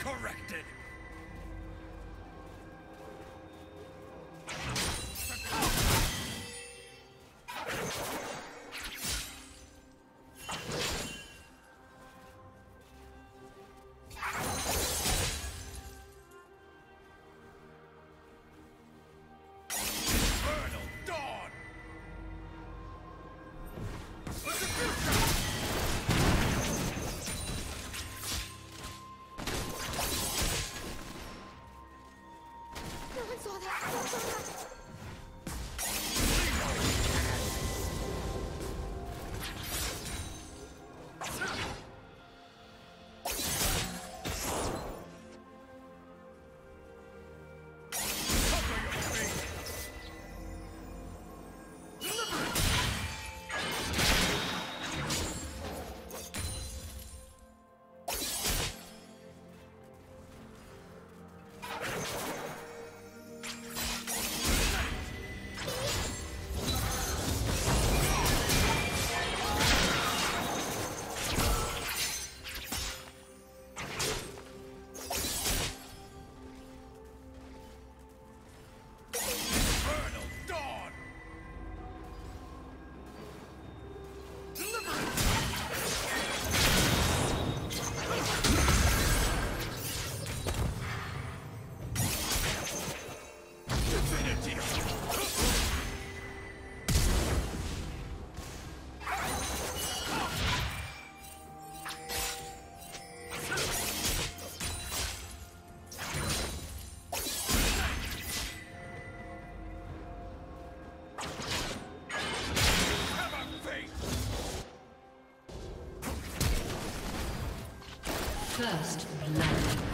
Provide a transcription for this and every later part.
corrected. First blood.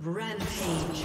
Rampage.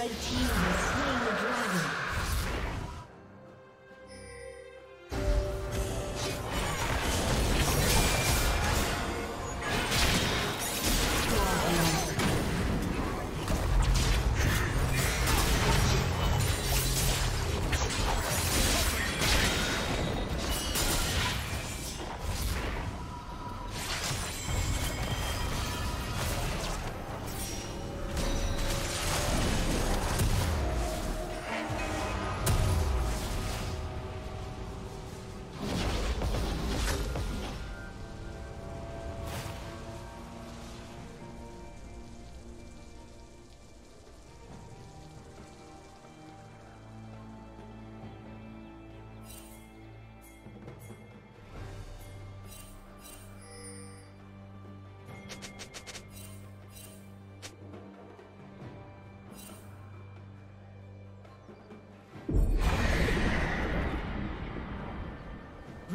Red Team